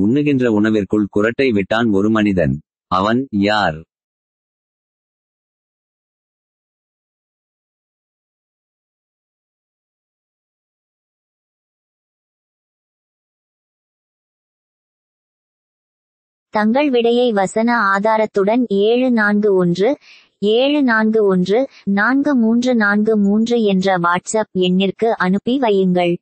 உண்ணுகின்ற உணவிற்குள் குரட்டை விட்டான் ஒரு மனிதன். அவன் யார்? தங்கள் விடையை வசன ஆதாரத்துடன் ஏழு நான்கு ஒன்று ஏழு நான்கு ஒன்று நான்கு மூன்று நான்கு மூன்று என்ற வாட்ஸ்அப் எண்ணிற்கு அனுப்பி வையுங்கள்.